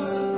Jesus.